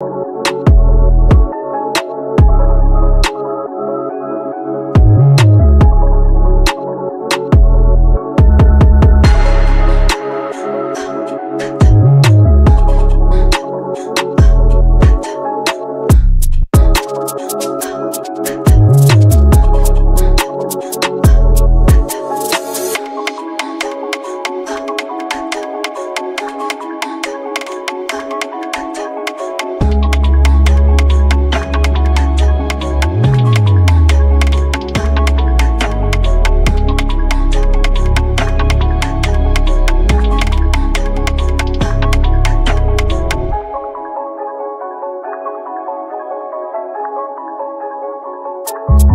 you